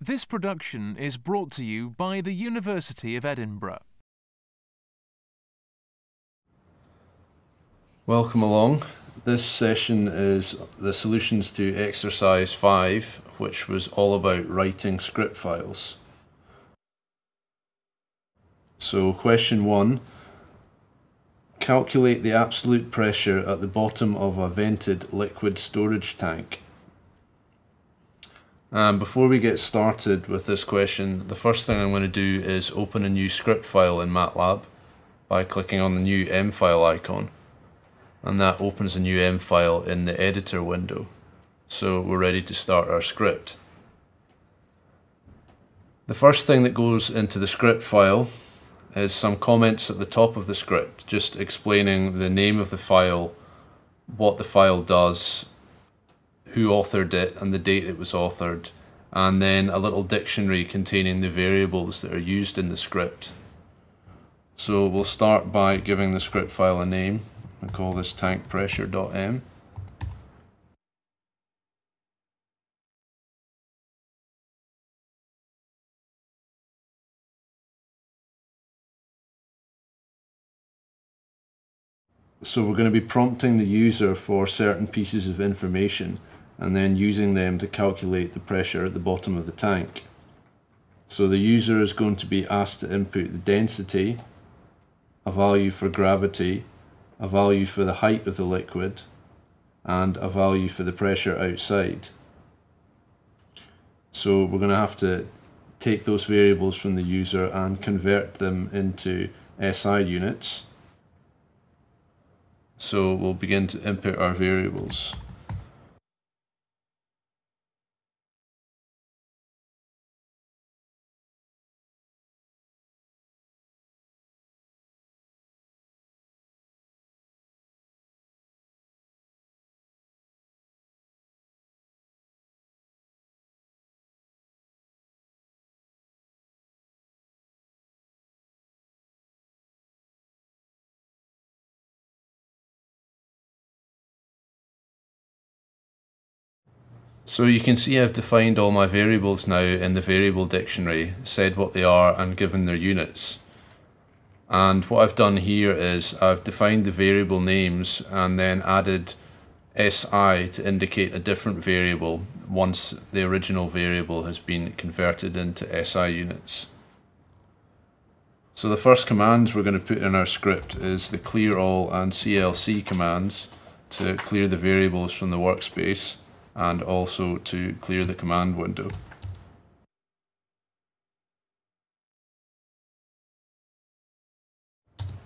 This production is brought to you by the University of Edinburgh. Welcome along. This session is the solutions to exercise 5, which was all about writing script files. So question 1. Calculate the absolute pressure at the bottom of a vented liquid storage tank. Um, before we get started with this question, the first thing I'm going to do is open a new script file in MATLAB by clicking on the new M file icon. And that opens a new M file in the editor window. So we're ready to start our script. The first thing that goes into the script file is some comments at the top of the script, just explaining the name of the file, what the file does, who authored it and the date it was authored, and then a little dictionary containing the variables that are used in the script. So we'll start by giving the script file a name and call this tankpressure.m. So we're going to be prompting the user for certain pieces of information and then using them to calculate the pressure at the bottom of the tank. So the user is going to be asked to input the density, a value for gravity, a value for the height of the liquid, and a value for the pressure outside. So we're going to have to take those variables from the user and convert them into SI units. So we'll begin to input our variables. So you can see I've defined all my variables now in the variable dictionary, said what they are and given their units. And what I've done here is I've defined the variable names and then added SI to indicate a different variable once the original variable has been converted into SI units. So the first commands we're going to put in our script is the clear all and CLC commands to clear the variables from the workspace and also to clear the command window.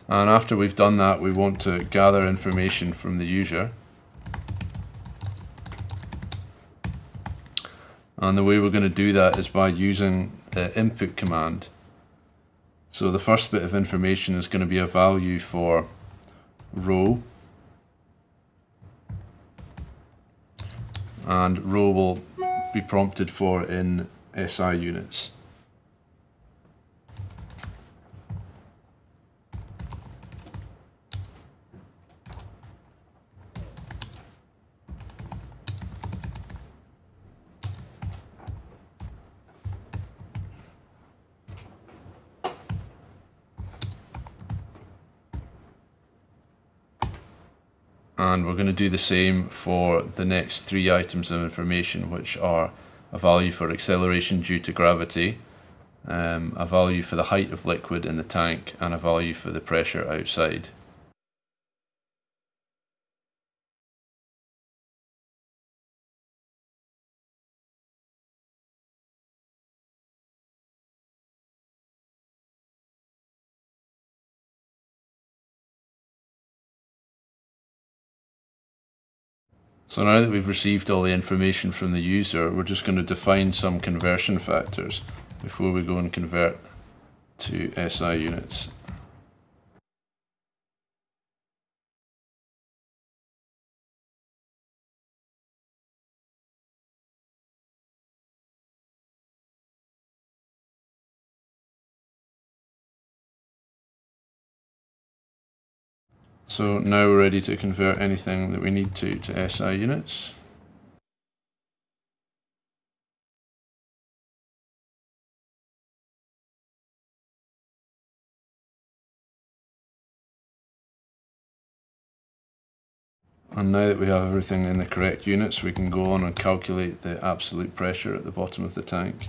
And after we've done that, we want to gather information from the user. And the way we're going to do that is by using the input command. So the first bit of information is going to be a value for rho and rho will be prompted for in SI units. And we're going to do the same for the next three items of information which are a value for acceleration due to gravity, um, a value for the height of liquid in the tank and a value for the pressure outside. So now that we've received all the information from the user, we're just going to define some conversion factors before we go and convert to SI units. So now we're ready to convert anything that we need to to SI units. And now that we have everything in the correct units, we can go on and calculate the absolute pressure at the bottom of the tank.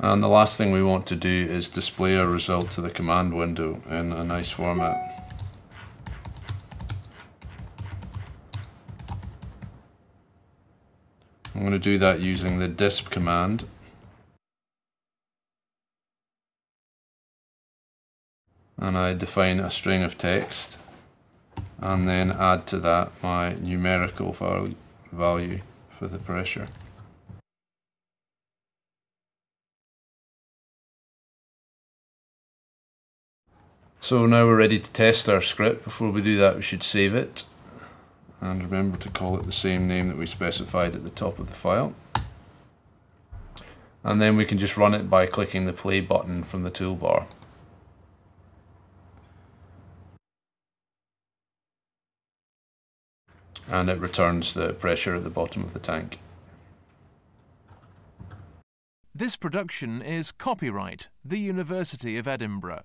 Uh, and the last thing we want to do is display our result to the command window in a nice format. I'm going to do that using the disp command. And I define a string of text and then add to that my numerical value for the pressure. So now we're ready to test our script. Before we do that we should save it and remember to call it the same name that we specified at the top of the file. And then we can just run it by clicking the play button from the toolbar. And it returns the pressure at the bottom of the tank. This production is copyright, the University of Edinburgh.